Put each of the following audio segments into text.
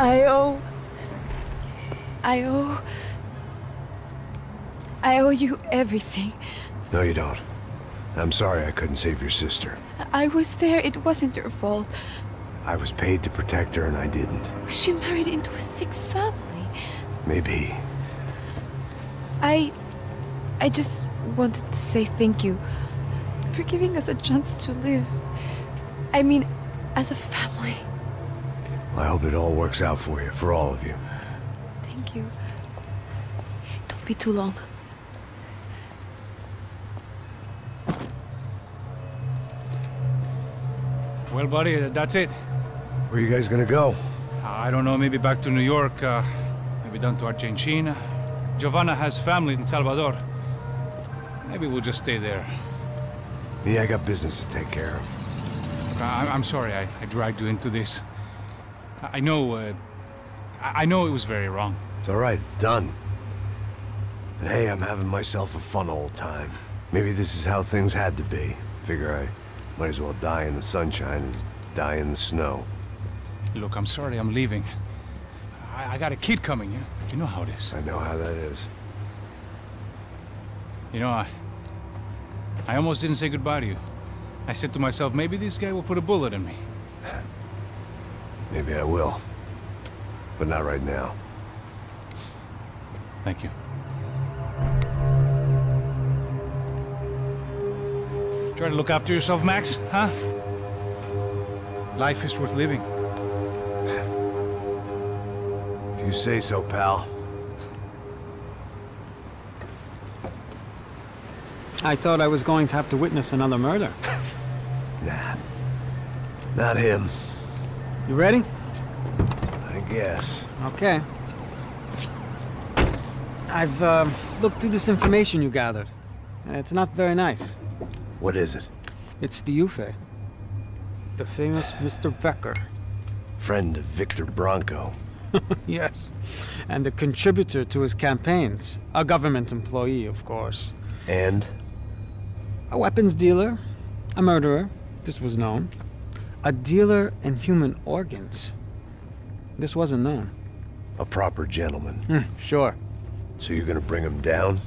I owe. I owe. I owe you everything. No, you don't. I'm sorry I couldn't save your sister. I was there. It wasn't your fault. I was paid to protect her and I didn't. She married into a sick family. Maybe. I. I just wanted to say thank you for giving us a chance to live. I mean, as a family. I hope it all works out for you, for all of you. Thank you. Don't be too long. Well, buddy, that's it. Where you guys gonna go? I don't know, maybe back to New York, uh, maybe down to Argentina. Giovanna has family in Salvador. Maybe we'll just stay there. Yeah, I got business to take care of. I I'm sorry I, I dragged you into this. I know, uh, I I know it was very wrong. It's all right, it's done. And hey, I'm having myself a fun old time. Maybe this is how things had to be. Figure I might as well die in the sunshine as die in the snow. Look, I'm sorry I'm leaving. I, I got a kid coming, you know, you know how it is. I know how that is. You know, I... I almost didn't say goodbye to you. I said to myself, maybe this guy will put a bullet in me. Maybe I will. But not right now. Thank you. Try to look after yourself, Max, huh? Life is worth living. If you say so, pal. I thought I was going to have to witness another murder. Nah. Not him, You ready? I guess. Okay. I've uh, looked through this information you gathered, and it's not very nice. What is it? It's the Ufe. The famous Mr. Becker. Friend of Victor Branco. yes. And a contributor to his campaigns. A government employee, of course. And? A weapons dealer. A murderer. This was known. A dealer in human organs. This wasn't known. A proper gentleman. Hmm, sure. So you're gonna bring him down?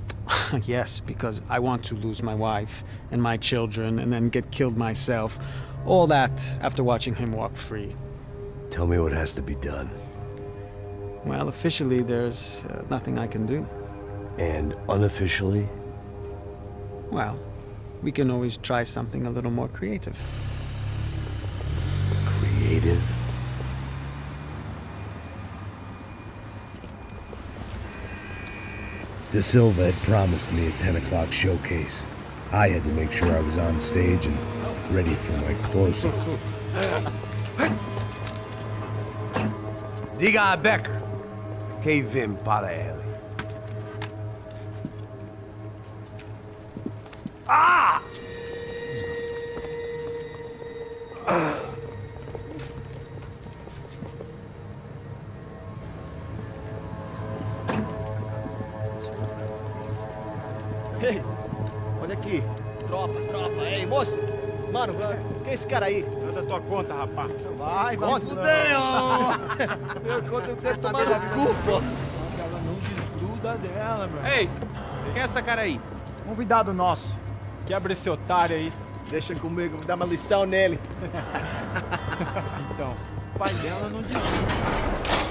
yes, because I want to lose my wife and my children and then get killed myself. All that after watching him walk free. Tell me what has to be done. Well, officially, there's uh, nothing I can do. And unofficially? Well, we can always try something a little more creative. Creative? De Silva had promised me a 10 o'clock showcase. I had to make sure I was on stage and ready for my close-up. Diga a Becker. Que vim para ele. Ah! Ei, olha aqui. Tropa, tropa. Ei, moço. Mano, quem é esse cara aí? Manda tua conta, rapaz. Vai, vai ó. Meu conta eu quero tomar no cu, pô. Ela não desgruda dela, meu. Ei, quem é essa cara aí? Convidado nosso. Quebra esse otário aí. Deixa comigo, vou dar uma lição nele. Então, o pai dela não desgruda.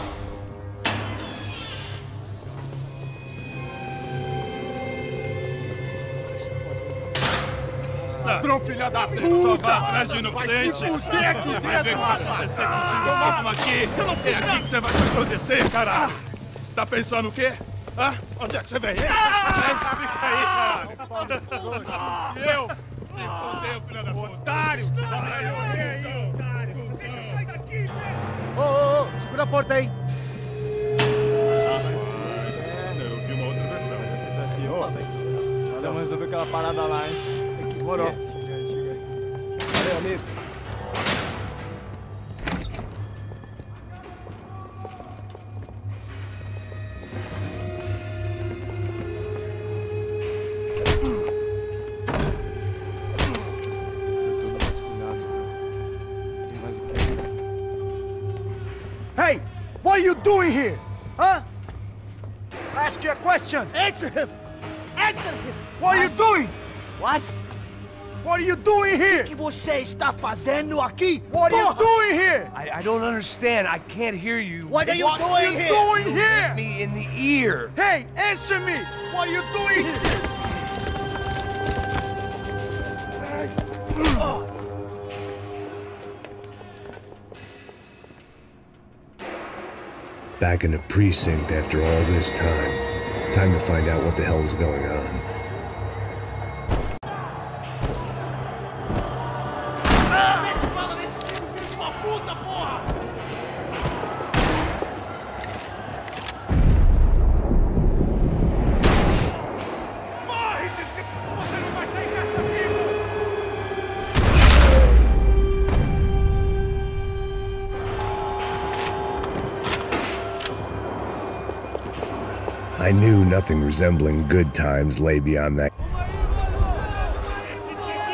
Ladrão, filha da puta! Vai atrás de inocente! Vai se fuder aqui dentro, Vai ver o que vai acontecer contigo! Vamos aqui! Eu não fiz É aqui que você vai se proteger, caralho! Tá pensando o quê? Hã? Onde é que você vem? Fica aí, caralho! Eu? Se fodeu, filha da puta! Otário! Otário! Deixa eu sair daqui, velho! Ô, ô, ô, segura a porta aí. Eu vi uma outra versão. Ô, vamos resolver aquela parada lá, hein? Demorou. Valeu, amigo. Tudo mais cuidado. Tem mais o quê? Doing here? Huh? Ask you a question. Answer him. Answer him. What are you doing? What? What are you doing here? O que você está fazendo aqui? What are you doing here? I, I don't understand. I can't hear you. What are you What doing you here? doing Hit here? Me in the ear. Hey, answer me. What are you doing here? Back in the precinct after all this time. Time to find out what the hell is going on. I knew nothing resembling good times lay beyond that.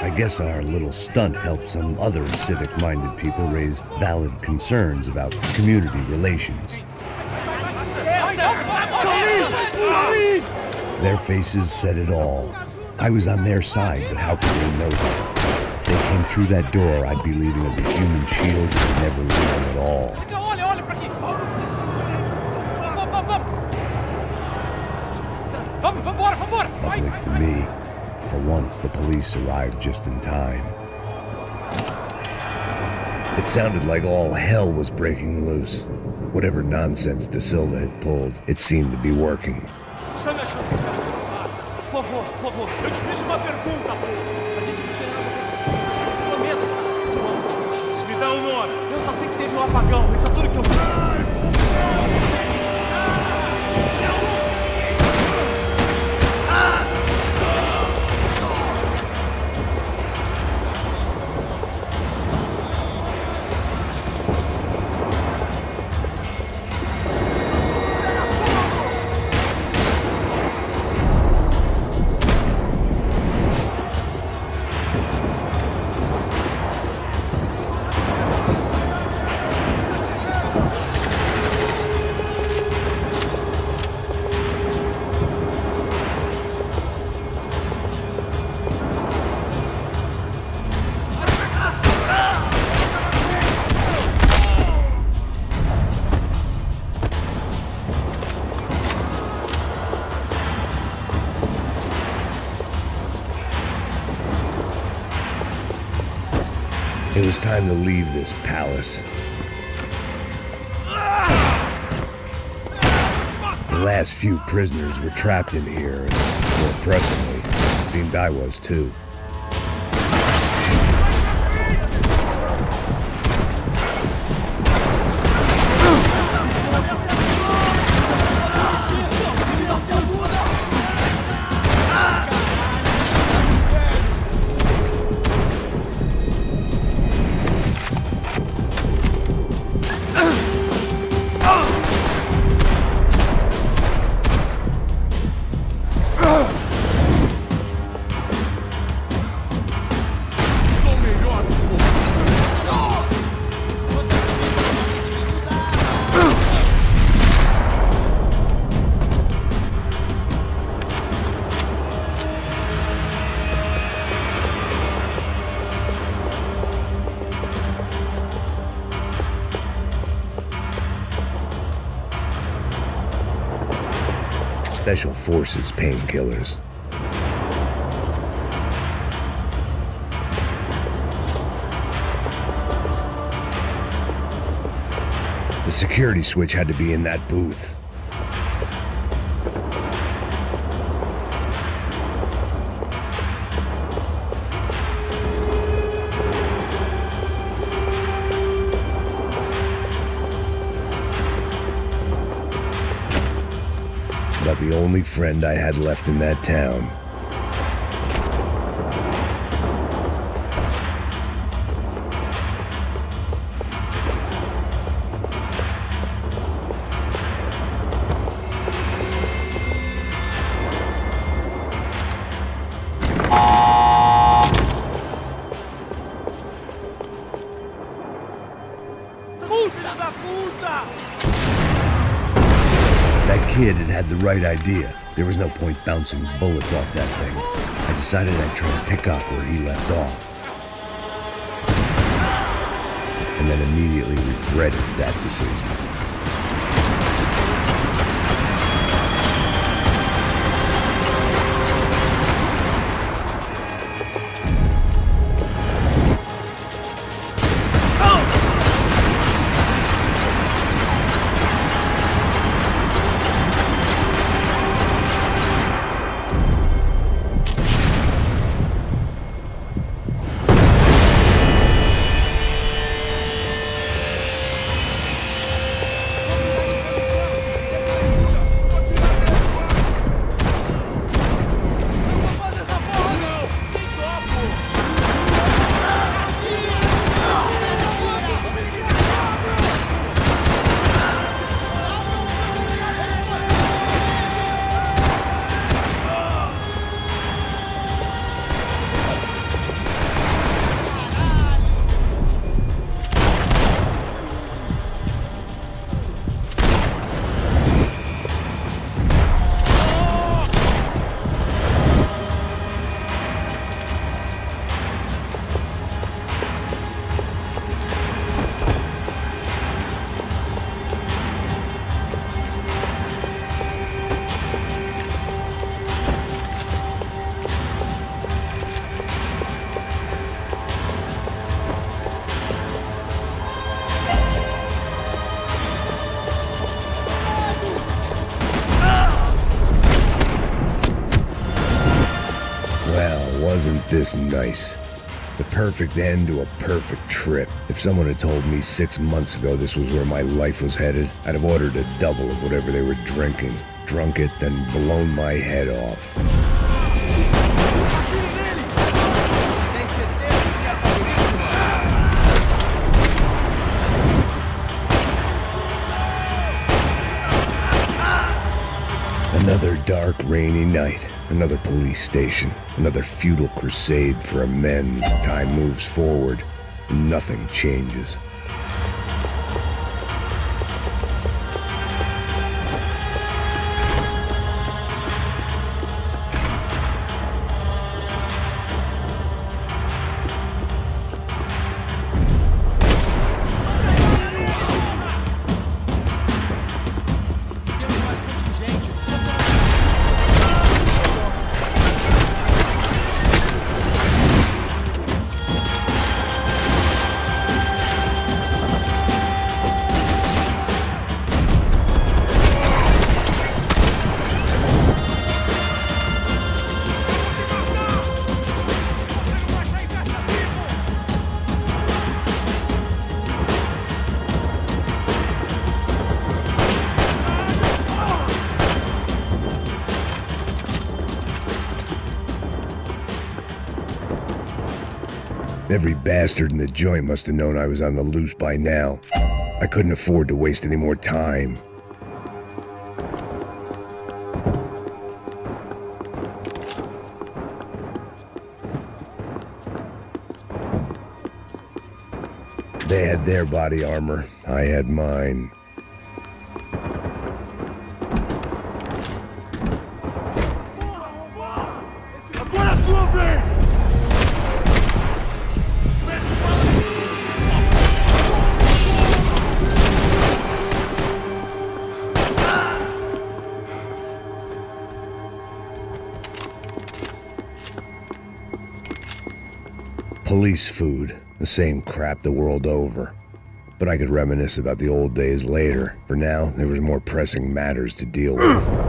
I guess our little stunt helped some other civic minded people raise valid concerns about community relations. Their faces said it all. I was on their side, but how could they know that? If they came through that door, I'd be leaving as a human shield that never leaving at all. Me, for once the police arrived just in time. It sounded like all hell was breaking loose. Whatever nonsense De Silva had pulled, it seemed to be working. It was time to leave this palace. The last few prisoners were trapped in here, and more pressingly, seemed I was too. Forces painkillers. The security switch had to be in that booth. The only friend I had left in that town. Kid had had the right idea. There was no point bouncing bullets off that thing. I decided I'd try to pick up where he left off. And then immediately regretted that decision. Perfect end to a perfect trip. If someone had told me six months ago this was where my life was headed, I'd have ordered a double of whatever they were drinking, drunk it, then blown my head off. Another dark, rainy night. Another police station. Another futile crusade for amends. Time moves forward. Nothing changes. Bastard in the joint must have known I was on the loose by now. I couldn't afford to waste any more time. They had their body armor. I had mine. Police food, the same crap the world over. But I could reminisce about the old days later. For now, there was more pressing matters to deal with.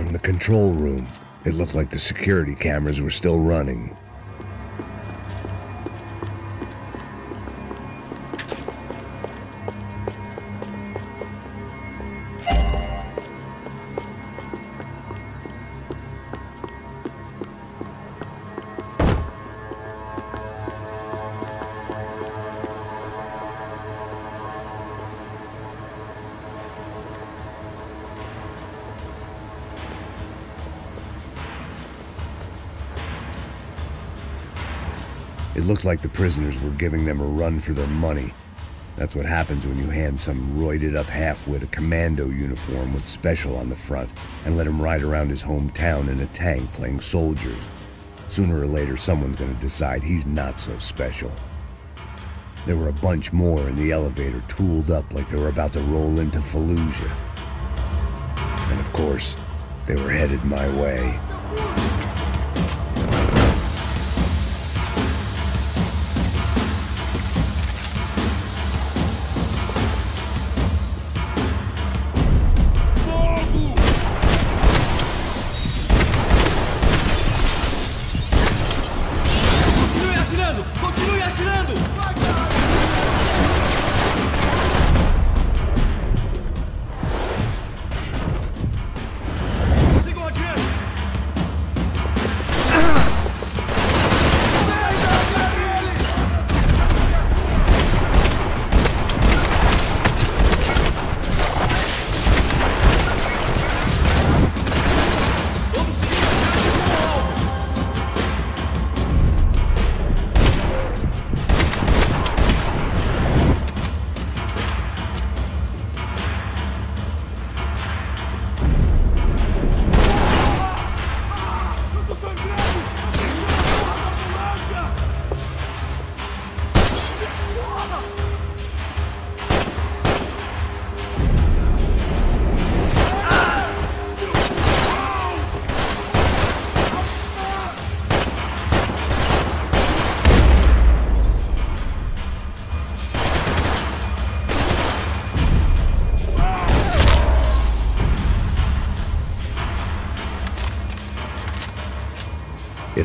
from the control room. It looked like the security cameras were still running. Like the prisoners were giving them a run for their money. That's what happens when you hand some roided up halfwit a commando uniform with special on the front and let him ride around his hometown in a tank playing soldiers. Sooner or later, someone's gonna decide he's not so special. There were a bunch more in the elevator, tooled up like they were about to roll into Fallujah. And of course, they were headed my way.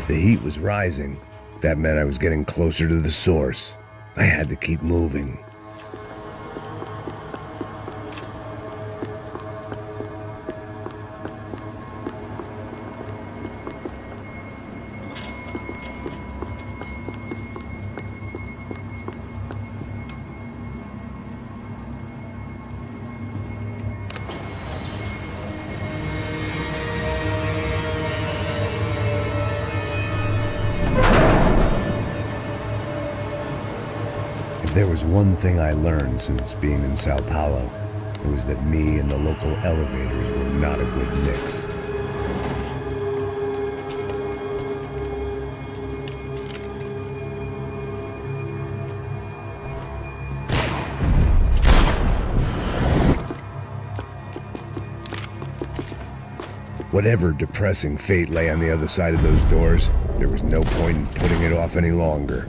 The heat was rising, that meant I was getting closer to the source. I had to keep moving. One thing I learned since being in Sao Paulo, it was that me and the local elevators were not a good mix. Whatever depressing fate lay on the other side of those doors, there was no point in putting it off any longer.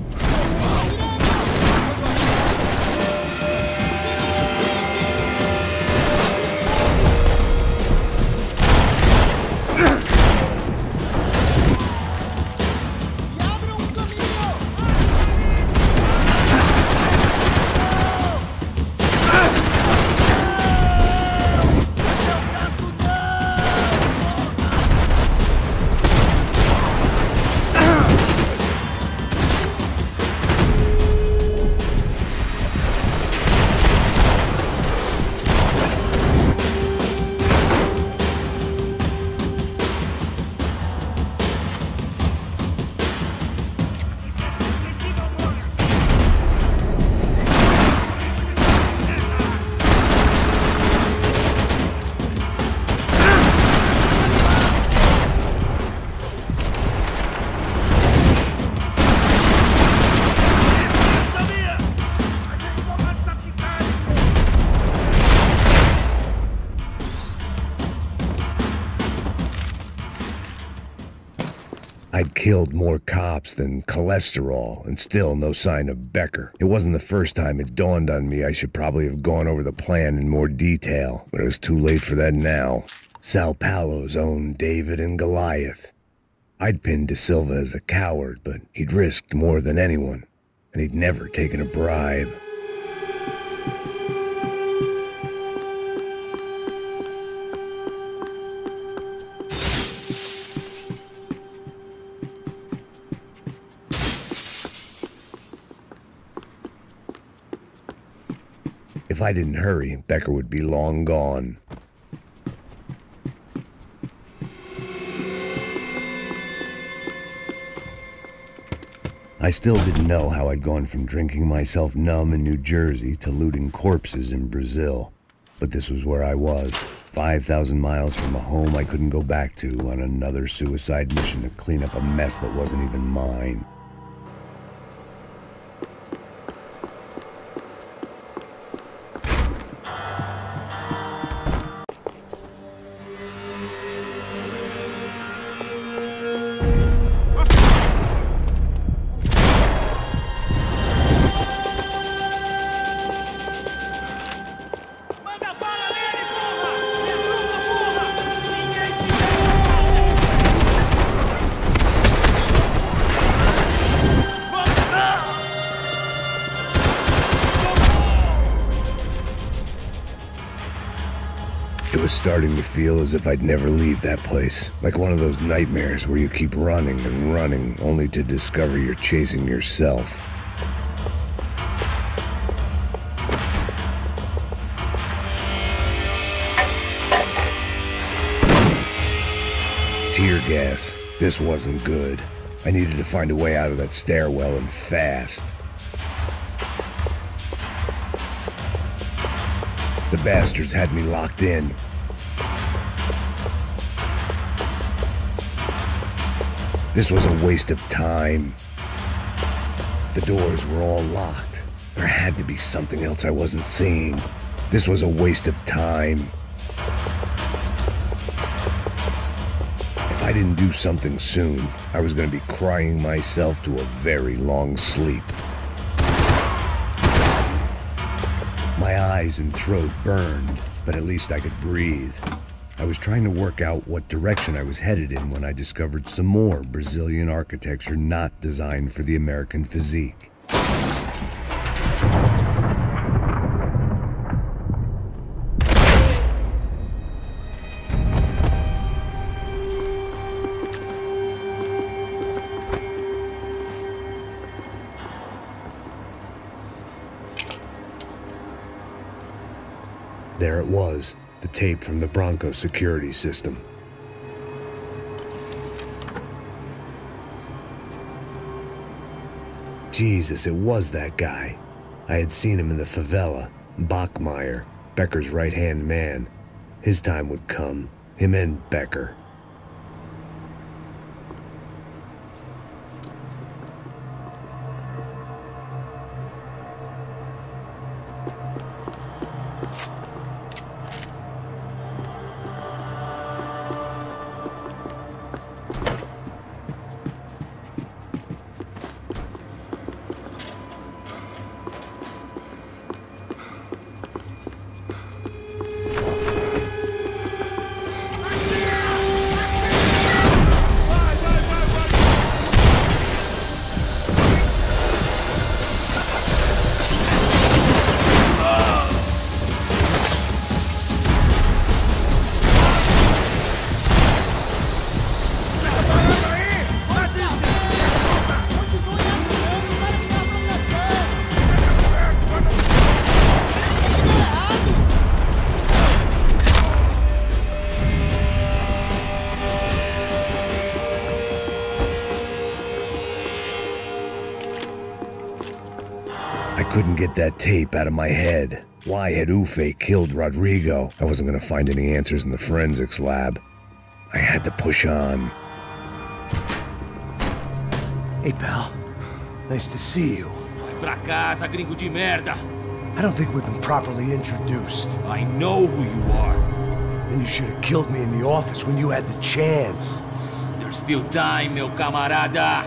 Than cholesterol, and still no sign of Becker. It wasn't the first time it dawned on me I should probably have gone over the plan in more detail, but it was too late for that now. Sao Paulo's own David and Goliath. I'd pinned De Silva as a coward, but he'd risked more than anyone, and he'd never taken a bribe. If I didn't hurry, Becker would be long gone. I still didn't know how I'd gone from drinking myself numb in New Jersey to looting corpses in Brazil. But this was where I was, 5,000 miles from a home I couldn't go back to on another suicide mission to clean up a mess that wasn't even mine. Feel as if I'd never leave that place. Like one of those nightmares where you keep running and running only to discover you're chasing yourself. Tear gas. This wasn't good. I needed to find a way out of that stairwell and fast. The bastards had me locked in. This was a waste of time. The doors were all locked. There had to be something else I wasn't seeing. This was a waste of time. If I didn't do something soon, I was going to be crying myself to a very long sleep. My eyes and throat burned, but at least I could breathe. I was trying to work out what direction I was headed in when I discovered some more Brazilian architecture not designed for the American physique. The tape from the Branco security system. Jesus, it was that guy. I had seen him in the favela, Bachmeyer, Becker's right hand man. His time would come, him and Becker. Tape out of my head. Why had Ufe killed Rodrigo? I wasn't gonna find any answers in the forensics lab. I had to push on. Hey, pal. Nice to see you. Vai pra casa, gringo de merda! I don't think we've been properly introduced. I know who you are. And you should have killed me in the office when you had the chance. There's still time, meu camarada!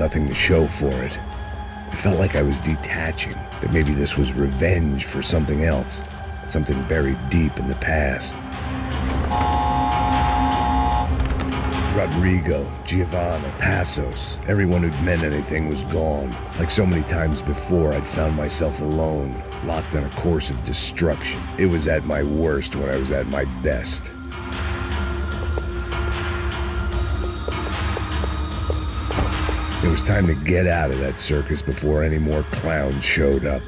Nothing to show for it. It felt like I was detaching, that maybe this was revenge for something else, something buried deep in the past. Rodrigo, Giovanna, Passos, everyone who'd meant anything was gone. Like so many times before, I'd found myself alone, locked on a course of destruction. It was at my worst when I was at my best. It was time to get out of that circus before any more clowns showed up.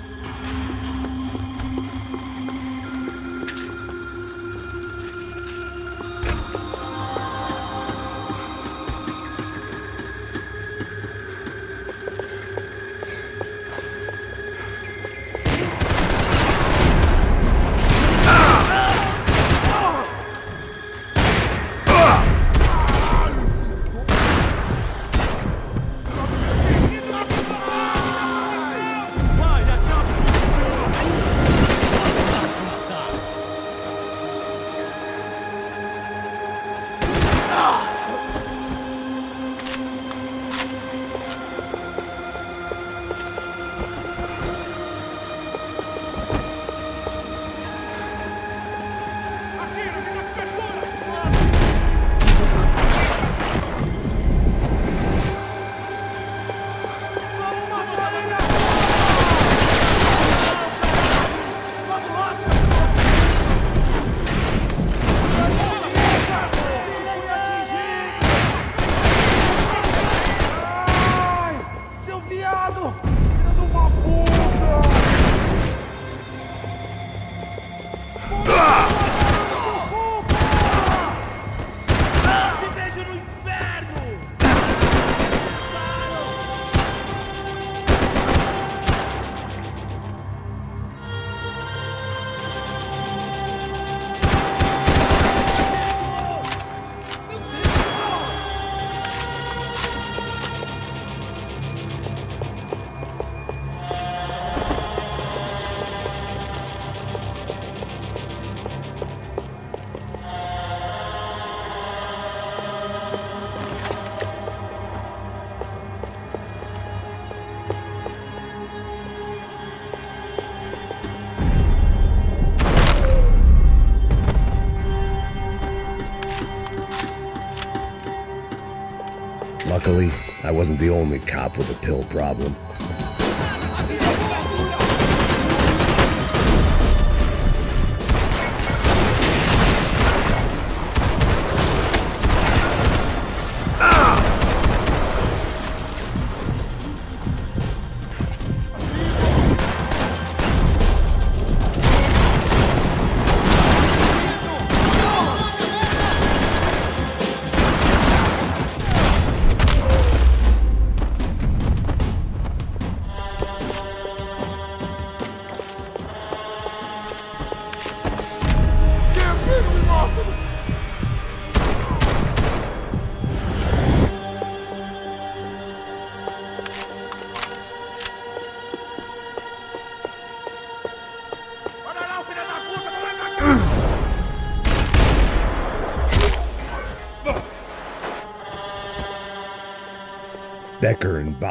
Wasn't the only cop with a pill problem.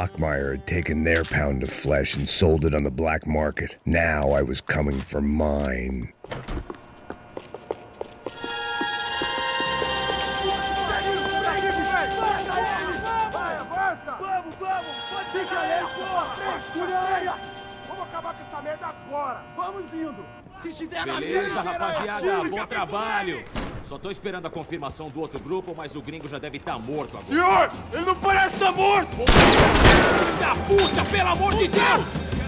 Bachmeyer had taken their pound of flesh and sold it on the black market. Now I was coming for mine. Beleza, rapaziada, bom trabalho. Só tô esperando a confirmação do outro grupo, mas o gringo já deve estar morto agora. Senhor, ele não parece estar morto! Filho da puta, pelo amor de Deus!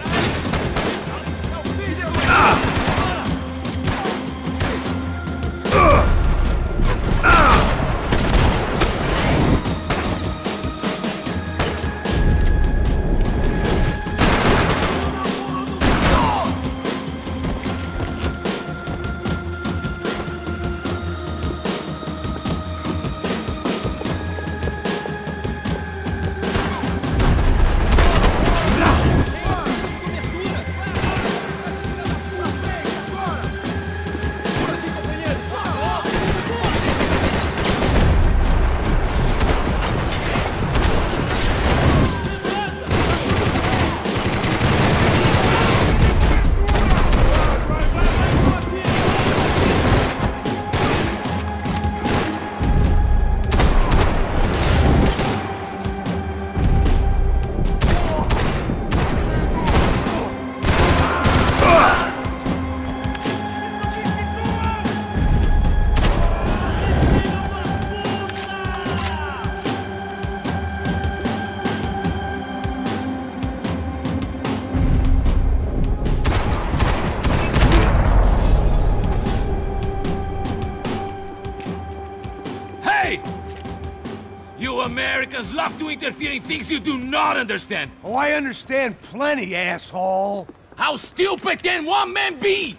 Americans love to interfere in things you do not understand. Oh, I understand plenty, asshole. How stupid can one man be?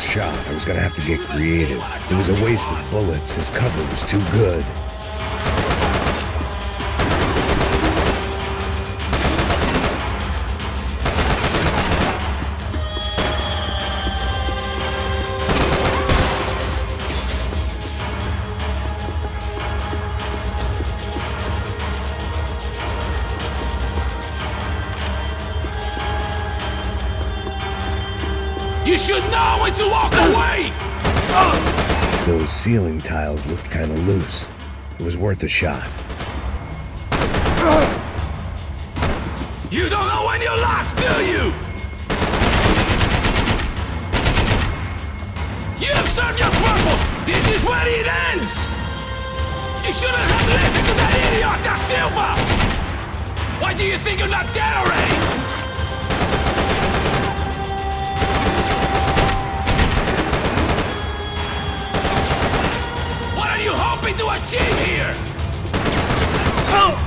Shot. I was gonna have to get creative. It was a waste of bullets. His cover was too good. Ceiling tiles looked kinda loose. It was worth a shot. You don't know when you're lost, do you? You've served your purpose! This is where it ends! You shouldn't have listened to that idiot, Da Silva! Why do you think you're not dead already? Achieve here? Do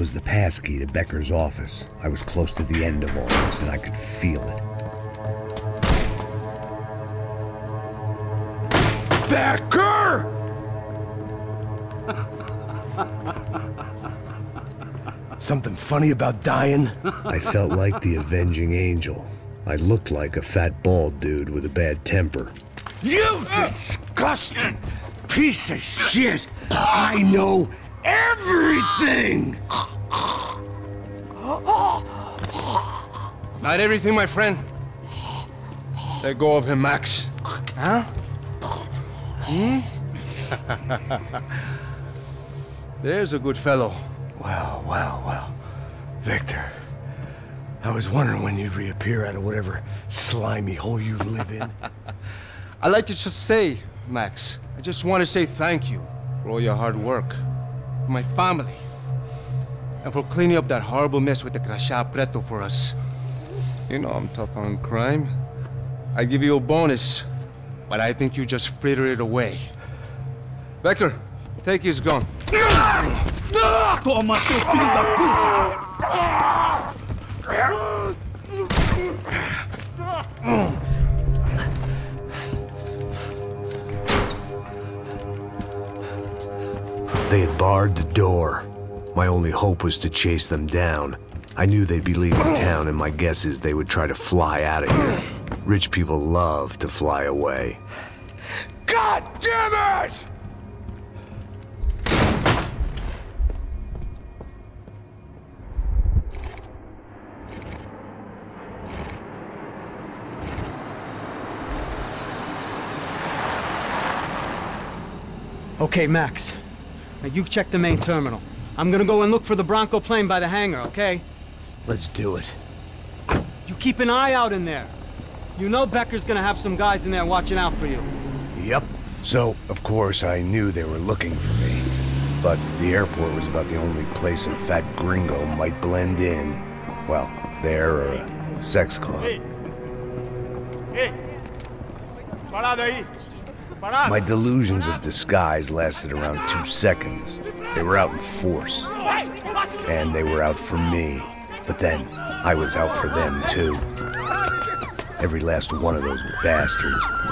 was the passkey to Becker's office. I was close to the end of all this, and I could feel it. Becker! Something funny about dying? I felt like the avenging angel. I looked like a fat bald dude with a bad temper. You disgusting piece of shit! I know everything! Not everything, my friend. Let go of him, Max. Huh? Hmm? There's a good fellow. Well, well, well. Victor, I was wondering when you'd reappear out of whatever slimy hole you live in. I'd like to just say, Max, I just want to say thank you for all your hard work, for my family, and for cleaning up that horrible mess with the Crachá Preto for us. You know I'm tough on crime. I give you a bonus, but I think you just fritter it away. Becker, take his gun. Toma, seu filho da puta! They had barred the door. My only hope was to chase them down. I knew they'd be leaving town, and my guess is they would try to fly out of here. Rich people love to fly away. God damn it! Okay, Max. Now you check the main terminal. I'm gonna go and look for the Branco plane by the hangar, okay? Let's do it. You keep an eye out in there. You know Becker's gonna have some guys in there watching out for you. Yep. So, of course, I knew they were looking for me. But the airport was about the only place a fat gringo might blend in. Well, there or a sex club. Hey. Parado aí! Parado! My delusions of disguise lasted around two seconds. They were out in force. And they were out for me. But then, I was out for them too. Every last one of those bastards.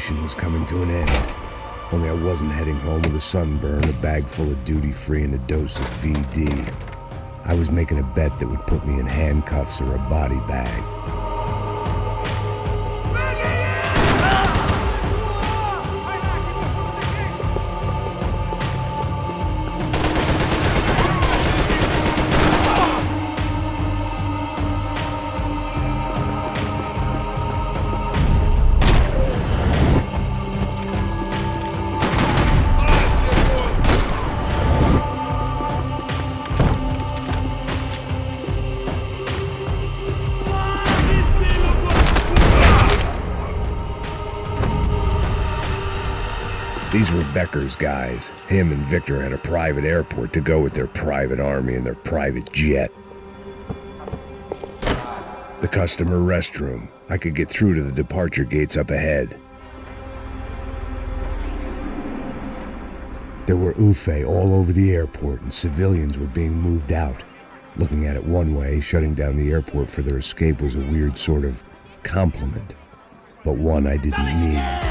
Vacation was coming to an end. Only I wasn't heading home with a sunburn, a bag full of duty free, and a dose of VD. I was making a bet that would put me in handcuffs or a body bag. These were Becker's guys. Him and Victor had a private airport to go with their private army and their private jet. The customer restroom. I could get through to the departure gates up ahead. There were UFE all over the airport and civilians were being moved out. Looking at it one way, shutting down the airport for their escape was a weird sort of compliment. But one I didn't need.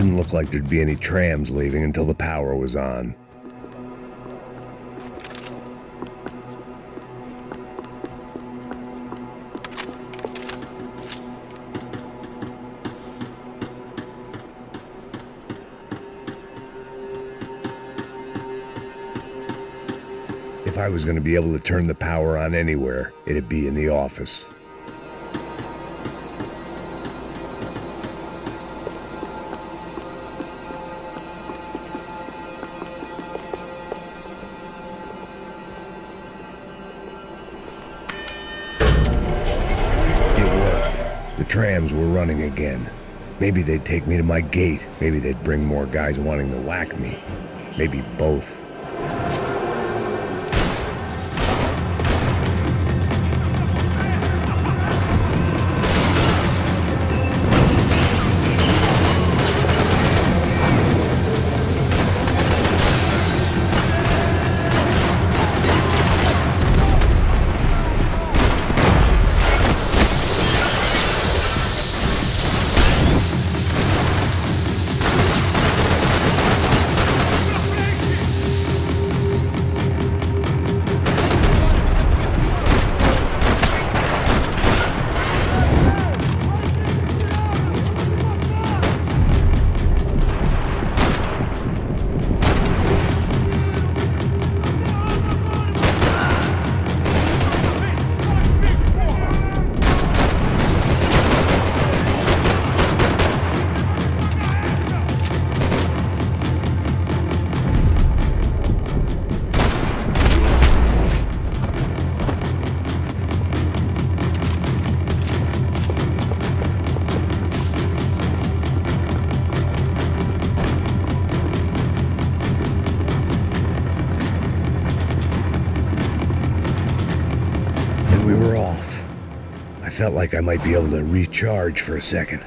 Didn't look like there'd be any trams leaving until the power was on. If I was going to be able to turn the power on anywhere, it'd be in the office. Trams were running again. Maybe they'd take me to my gate. Maybe they'd bring more guys wanting to whack me. Maybe both. Felt like I might be able to recharge for a second.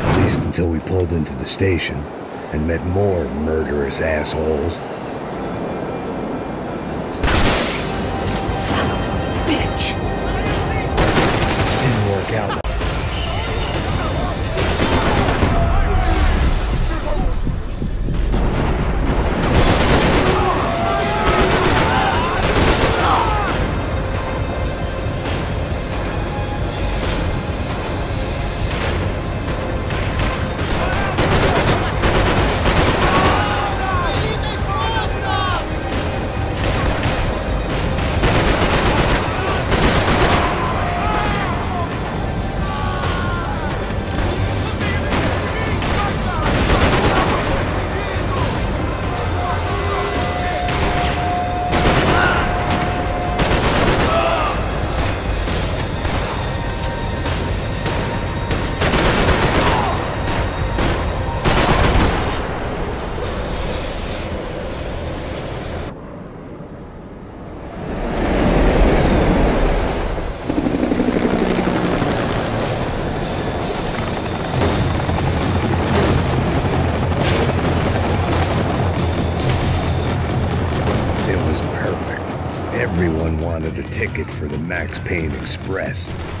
At least until we pulled into the station and met more murderous assholes. Ticket for the Max Payne Express.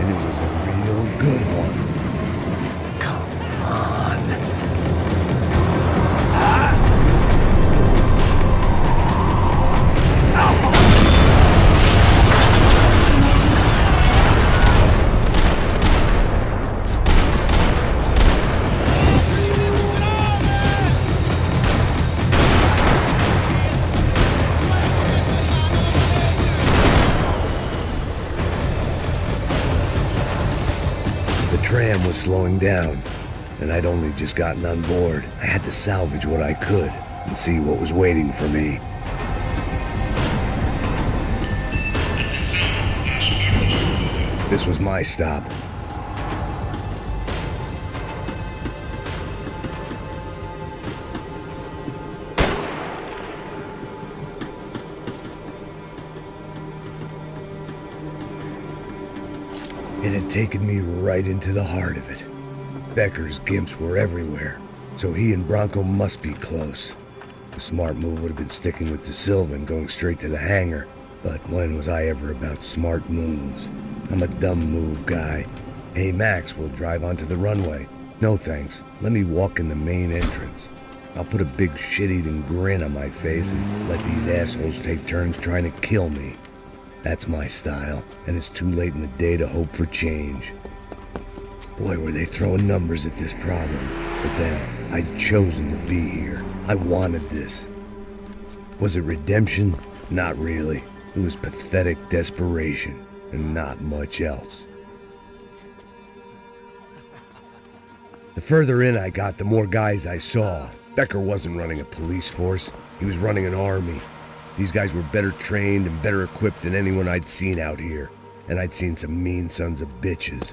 And it was a real good one. Slowing down, and I'd only just gotten on board. I had to salvage what I could and see what was waiting for me. This was my stop. Taken me right into the heart of it. Becker's gimps were everywhere, so he and Branco must be close. The smart move would have been sticking with Da Silva and going straight to the hangar, but when was I ever about smart moves? I'm a dumb move guy. Hey Max, we'll drive onto the runway. No thanks, let me walk in the main entrance. I'll put a big shit-eating grin on my face and let these assholes take turns trying to kill me. That's my style, and it's too late in the day to hope for change. Boy, were they throwing numbers at this problem. But then, I'd chosen to be here. I wanted this. Was it redemption? Not really. It was pathetic desperation, and not much else. The further in I got, the more guys I saw. Becker wasn't running a police force. He was running an army. These guys were better trained and better equipped than anyone I'd seen out here. And I'd seen some mean sons of bitches.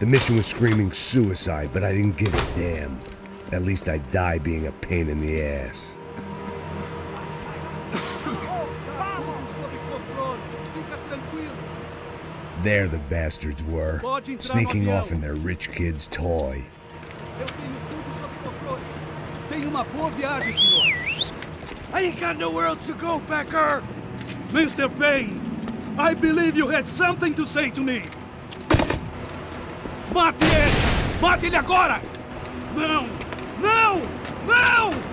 The mission was screaming suicide, but I didn't give a damn. At least I'd die being a pain in the ass. There the bastards were, sneaking off in their rich kid's toy. Tenho uma boa viagem, senhor. I ain't got nowhere else to go, Becker! Mr. Payne, I believe you had something to say to me. Mate ele! Mate ele agora! Não! Não! Não!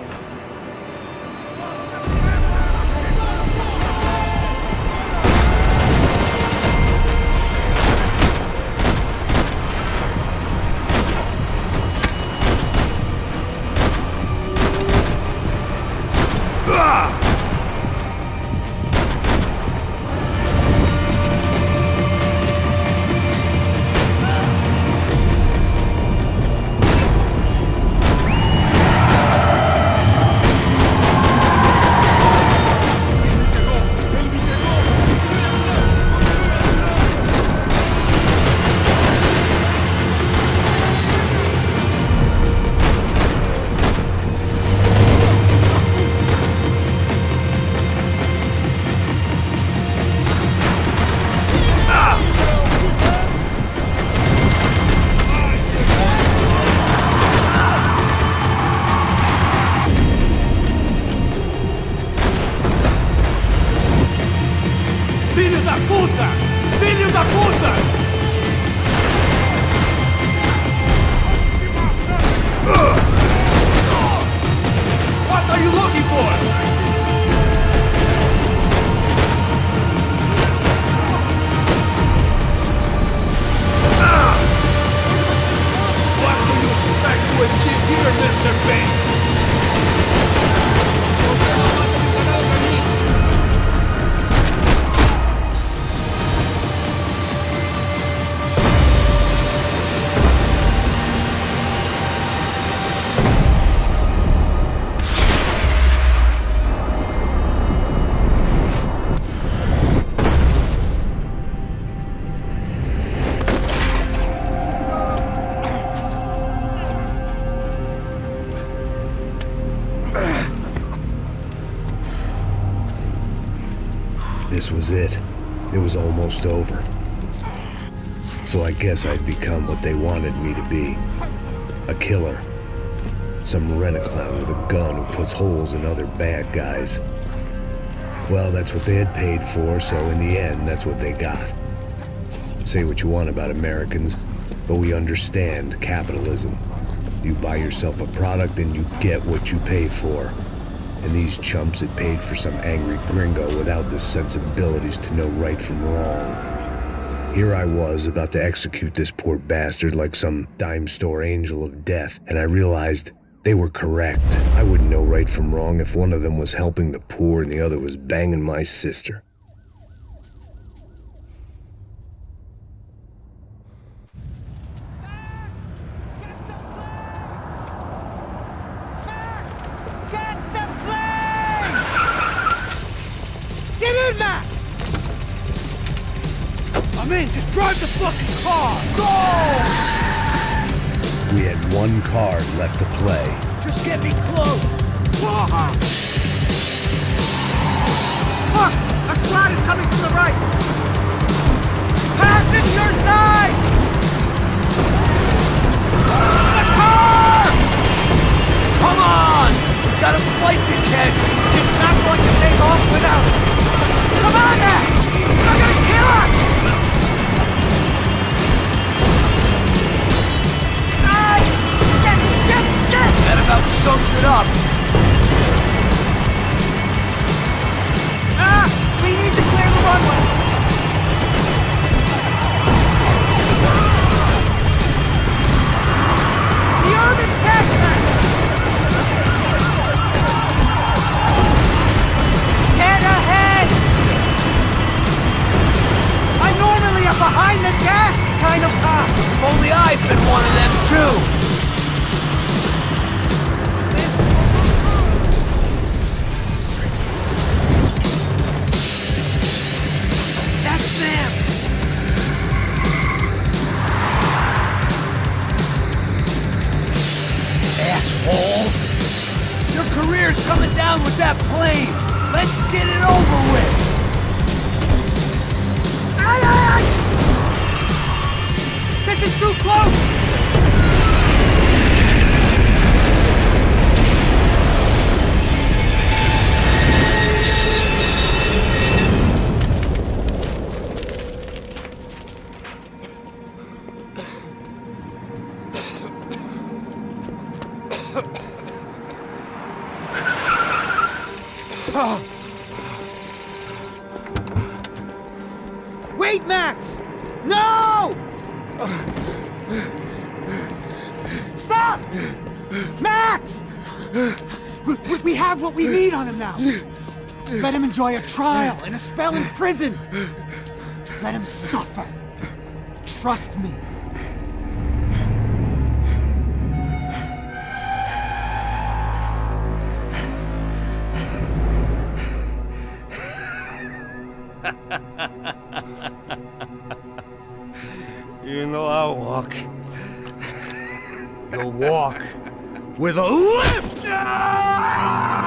Almost over. So I guess I'd become what they wanted me to be. A killer. Some rent-a-clown with a gun who puts holes in other bad guys. Well, that's what they had paid for, so in the end, that's what they got. Say what you want about Americans, but we understand capitalism. You buy yourself a product and you get what you pay for. And these chumps had paid for some angry gringo without the sensibilities to know right from wrong. Here I was about to execute this poor bastard like some dime store angel of death, and I realized they were correct. I wouldn't know right from wrong if one of them was helping the poor and the other was banging my sister. Come on! We've got a flight to catch. It's not going to take off without it! Come on, Max! They're gonna kill us! Ah! Shit! Shit! Shit! That about sums it up. Ah! We need to clear the runway! The urban behind the desk kind of cop! If only I've been one of them too. That's them. Asshole! Your career's coming down with that plane. Let's get it over with. Aye, aye, aye! This is too close! Enjoy a trial and a spell in prison. Let him suffer. Trust me. You know I'll walk. You'll walk with a lift!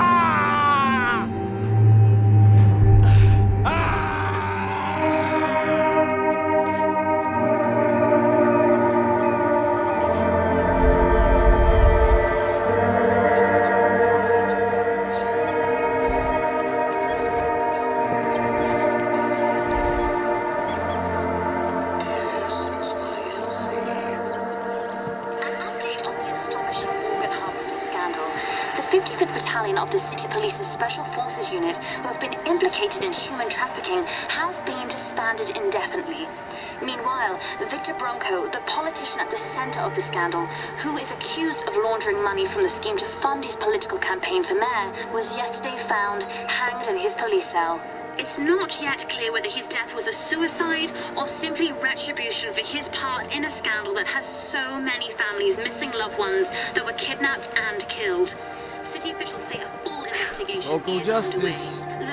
has been disbanded indefinitely. Meanwhile, Victor Branco, the politician at the center of the scandal, who is accused of laundering money from the scheme to fund his political campaign for mayor, was yesterday found hanged in his police cell. It's not yet clear whether his death was a suicide or simply retribution for his part in a scandal that has so many families missing loved ones that were kidnapped and killed. City officials say a full investigation Local is justice. underway.